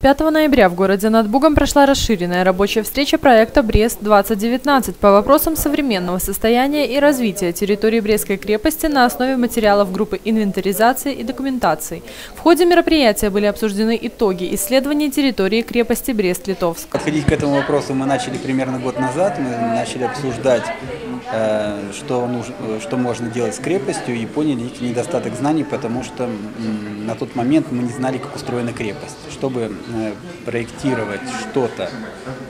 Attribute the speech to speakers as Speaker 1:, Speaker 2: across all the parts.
Speaker 1: 5 ноября в городе над Бугом прошла расширенная рабочая встреча проекта «Брест-2019» по вопросам современного состояния и развития территории Брестской крепости на основе материалов группы инвентаризации и документации. В ходе мероприятия были обсуждены итоги исследования территории крепости Брест-Литовск.
Speaker 2: Подходить к этому вопросу мы начали примерно год назад. Мы начали обсуждать, что, нужно, что можно делать с крепостью и поняли недостаток знаний, потому что на тот момент мы не знали, как устроена крепость. Чтобы э, проектировать что-то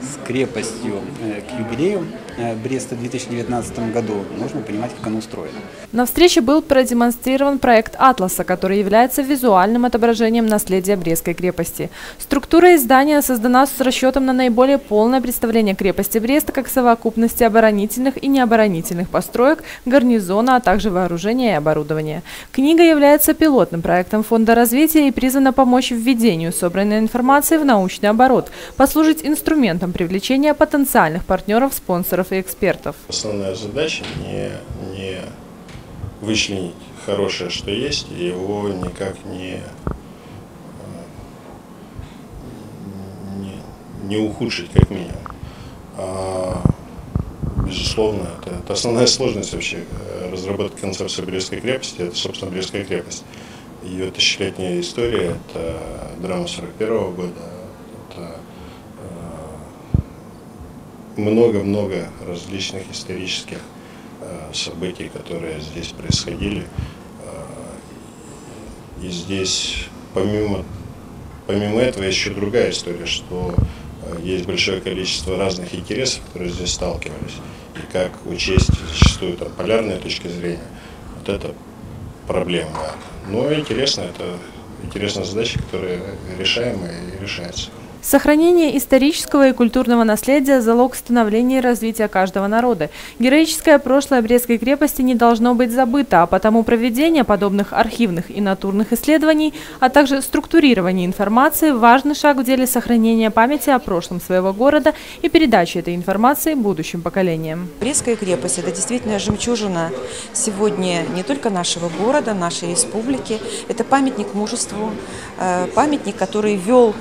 Speaker 2: с крепостью э, к юбилею э, Бреста в 2019 году, нужно понимать, как оно устроено.
Speaker 1: На встрече был продемонстрирован проект «Атласа», который является визуальным отображением наследия Брестской крепости. Структура издания создана с расчетом на наиболее полное представление крепости Бреста как совокупности оборонительных и необоронительных построек, гарнизона, а также вооружения и оборудования. Книга является пилотным проектом Фонда развития и призвана помочь введению собранной информации в научный оборот, послужить инструментом привлечения потенциальных партнеров, спонсоров и экспертов.
Speaker 3: Основная задача не, не вычленить хорошее, что есть, и его никак не, э, не, не ухудшить, как минимум. А, безусловно, это, это основная сложность вообще э, разработки концепции Брестской крепости, это, собственно, Брестская крепость. Ее тысячелетняя история, это драма 41 года, это много-много различных исторических э, событий, которые здесь происходили. Э, И здесь, помимо, помимо этого, еще другая история, что есть большое количество разных интересов, которые здесь сталкивались. И как учесть зачастую там, полярные точки зрения, вот это проблема. Но интересно, это интересная задача, которая решаемая и решается.
Speaker 1: Сохранение исторического и культурного наследия – залог становления и развития каждого народа. Героическое прошлое Брестской крепости не должно быть забыто, а потому проведение подобных архивных и натурных исследований, а также структурирование информации – важный шаг в деле сохранения памяти о прошлом своего города и передачи этой информации будущим поколениям.
Speaker 4: Брестская крепость – это действительно жемчужина сегодня не только нашего города, нашей республики. Это памятник мужеству, э, памятник, который вел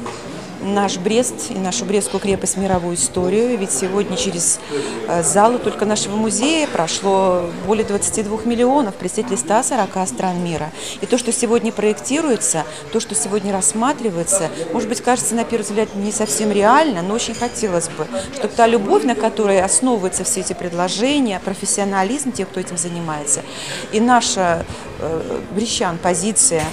Speaker 4: наш Брест и нашу Брестскую крепость мировую историю. Ведь сегодня через э, залы только нашего музея прошло более 22 миллионов представителей 140 стран мира. И то, что сегодня проектируется, то, что сегодня рассматривается, может быть, кажется на первый взгляд не совсем реально, но очень хотелось бы, чтобы та любовь, на которой основываются все эти предложения, профессионализм тех, кто этим занимается, и наша э, брещан позиция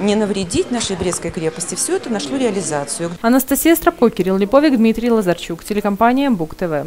Speaker 4: не навредить нашей Брестской крепости, все это нашло реализацию.
Speaker 1: Анастасия Стропко, Кирилл Липовик, Дмитрий Лазарчук, телекомпания Бук ТВ.